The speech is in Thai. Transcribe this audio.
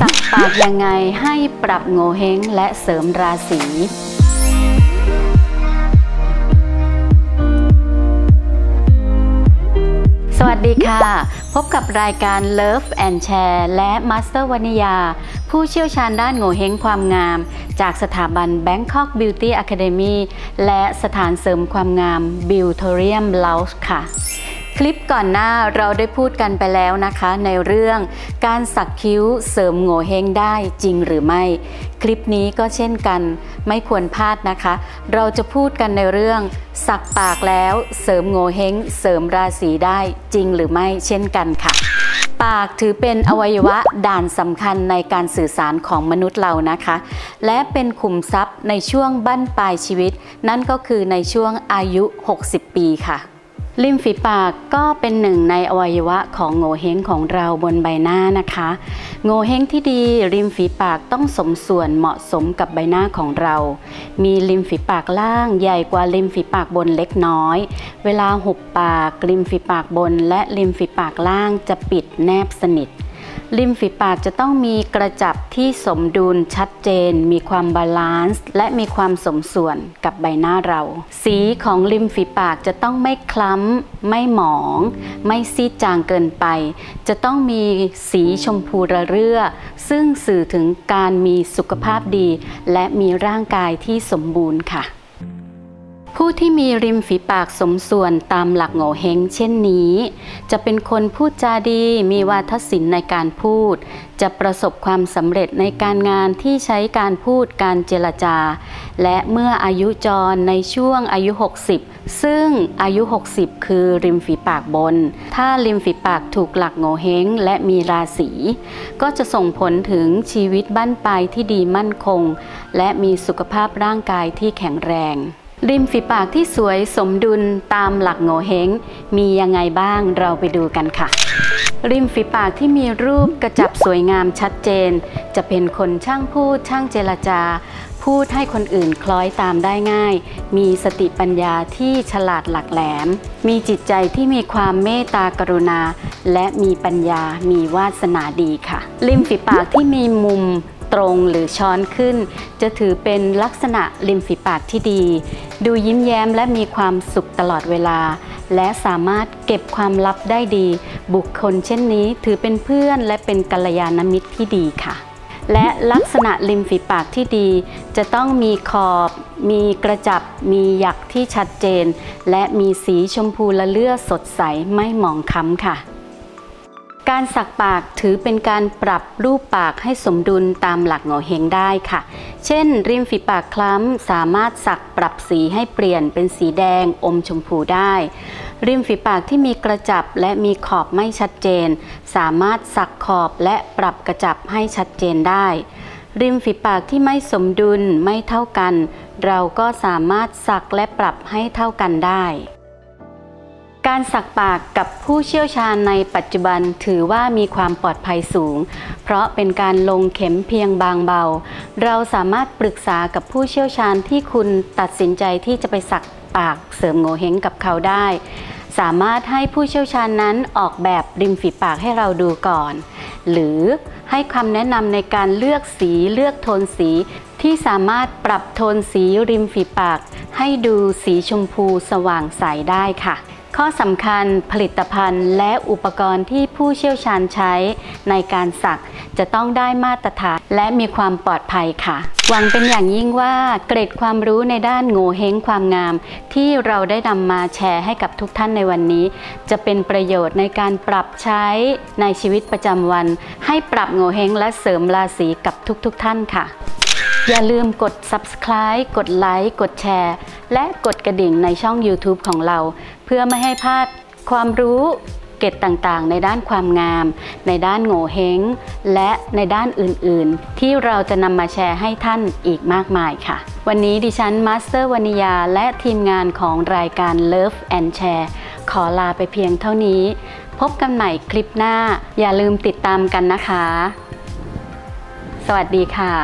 สักปากยังไงให้ปรับโหงวเฮ้งและเสริมราศีสวัสดีค่ะ พบกับรายการ Love and Share และ Master วนิยา ผู้เชี่ยวชาญด้านโหงวเฮ้งความงาม จากสถาบัน Bangkok Beauty Academy และสถานเสริมความงาม Beautorium Lounge ค่ะ คลิปก่อนหน้าเราได้พูดกันไปแล้วนะคะ ในเรื่องการสักคิ้วเสริมโงเฮงได้จริงหรือไม่ คลิปนี้ก็เช่นกันไม่ควรพลาดนะคะ เราจะพูดกันในเรื่อง สักปากแล้วเสริมโง่เฮงเสริมราศีได้จริงหรือไม่เช่นกันค่ะ ปากถือเป็นอวัยวะด่านสำคัญในการสื่อสารของมนุษย์เรานะคะ และเป็นขุมทรัพย์ในช่วงบั้นปลายชีวิต นั่นก็คือในช่วงอายุ 60 ปีค่ะ ริมฝีปากก็เป็นหนึ่งในอวัยวะของโหงวเฮ้งของเราบนใบหน้านะคะ โหงวเฮ้งที่ดีริมฝีปากต้องสมส่วนเหมาะสมกับใบหน้าของเรา มีริมฝีปากล่างใหญ่กว่าริมฝีปากบนเล็กน้อย เวลาหุบปากริมฝีปากบน และริมฝีปากล่างจะปิดแนบสนิท ริมฝีปากจะต้องมีกระจับที่สมดุลชัดเจน มีความ balance และมีความสมส่วนกับใบหน้าเรา สีของริมฝีปากจะต้องไม่คล้ำ ไม่หมอง ไม่ซีดจางเกินไป จะต้องมีสีชมพูระเรื่อ ซึ่งสื่อถึงการมีสุขภาพดี และมีร่างกายที่สมบูรณ์ค่ะ ผู้ที่มีริมฝีปากสมส่วนตามหลักโง่เฮงเช่นนี้ จะเป็นคนพูดจาดีมีวาทศิลป์ในการพูด จะประสบความสำเร็จในการงานที่ใช้การพูดการเจรจา และเมื่ออายุจรในช่วงอายุ 60 ซึ่งอายุ 60 คือริมฝีปากบน ถ้าริมฝีปากถูกหลักโง่เฮงและมีราศีก็จะส่งผลถึงชีวิตบ้านปลายที่ดีมั่นคง และมีสุขภาพร่างกายที่แข็งแรง ริมฝีปากที่สวยสมดุลตามหลักโงเฮงมียังไงบ้างเราไปดูกันค่ะ ริมฝีปากที่มีรูปกระจับสวยงามชัดเจน จะเป็นคนช่างพูดช่างเจรจา พูดให้คนอื่นคล้อยตามได้ง่าย มีสติปัญญาที่ฉลาดหลักแหลม มีจิตใจที่มีความเมตตากรุณา และมีปัญญามีวาสนาดีค่ะ ริมฝีปากที่มีมุม ตรงหรือช้อนขึ้น จะถือเป็นลักษณะริมฝีปากที่ดี ดูยิ้มแย้มและมีความสุขตลอดเวลา และสามารถเก็บความลับได้ดี บุคคลเช่นนี้ถือเป็นเพื่อนและเป็นกัลยาณมิตรที่ดีค่ะ และลักษณะริมฝีปากที่ดี จะต้องมีขอบ มีกระจับ มีหยักที่ชัดเจน และมีสีชมพูละเลือดสดใสไม่หมองคล้ำค่ะ การสักปากถือเป็นการปรับรูปปากให้สมดุลตามหลักโงเฮงได้ค่ะ เช่น ริมฝีปากคล้ำสามารถสักปรับสีให้เปลี่ยนเป็นสีแดงอมชมพูได้ ริมฝีปากที่มีกระจับและมีขอบไม่ชัดเจน สามารถสักขอบและปรับกระจับให้ชัดเจนได้ ริมฝีปากที่ไม่สมดุลไม่เท่ากัน เราก็สามารถสักและปรับให้เท่ากันได้ การสักปากกับผู้เชี่ยวชาญในปัจจุบันถือว่ามีความปลอดภัยสูง เพราะเป็นการลงเข็มเพียงบางเบา เราสามารถปรึกษากับผู้เชี่ยวชาญที่คุณตัดสินใจที่จะไปสักปากเสริมโงเฮงกับเขาได้ สามารถให้ผู้เชี่ยวชาญนั้นออกแบบริมฝีปากให้เราดูก่อน หรือให้คำแนะนำในการเลือกสีเลือกโทนสีที่สามารถปรับโทนสีริมฝีปาก ให้ดูสีชมพูสว่างใสได้ค่ะ ข้อสำคัญผลิตภัณฑ์และอุปกรณ์ที่ผู้เชี่ยวชาญใช้ในการสักจะต้องได้มาตรฐานและมีความปลอดภัยค่ะ หวังเป็นอย่างยิ่งว่าเกร็ดความรู้ในด้านโง่เฮงความงาม ที่เราได้นำมาแชร์ให้กับทุกท่านในวันนี้ จะเป็นประโยชน์ในการปรับใช้ในชีวิตประจำวัน ให้ปรับโง่เฮงและเสริมราศีกับทุกๆทท่านค่ะ อย่าลืมกด subscribe กดไลค์กดแชร์ และกดกระดิ่งในช่อง YouTube ของเรา เพื่อไม่ให้พลาดความรู้เกตต่างๆ ในด้านความงาม ในด้านโง่เฮงและในด้านอื่นๆ ที่เราจะนำมาแชร์ให้ท่านอีกมากมายค่ะ วันนี้ดิฉันมาสเตอร์วนิยา และทีมงานของรายการ Love and Share ขอลาไปเพียงเท่านี้ พบกันใหม่คลิปหน้า อย่าลืมติดตามกันนะคะ สวัสดีค่ะ